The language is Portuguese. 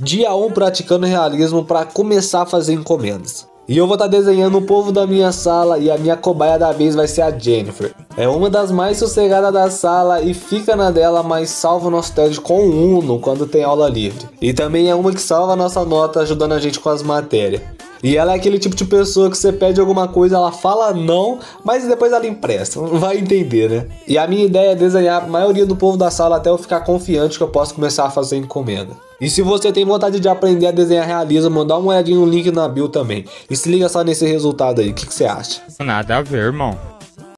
Dia 1 praticando realismo para começar a fazer encomendas. E eu vou estar tá desenhando o povo da minha sala e a minha cobaia da vez vai ser a Jennifer. É uma das mais sossegadas da sala e fica na dela, mas salva o nosso TED com o Uno quando tem aula livre. E também é uma que salva a nossa nota ajudando a gente com as matérias. E ela é aquele tipo de pessoa que você pede alguma coisa, ela fala não, mas depois ela empresta. Vai entender, né? E a minha ideia é desenhar a maioria do povo da sala até eu ficar confiante que eu posso começar a fazer encomenda. E se você tem vontade de aprender a desenhar realismo, dá uma olhadinha no link na bio também. E se liga só nesse resultado aí, o que, que você acha? Nada a ver, irmão.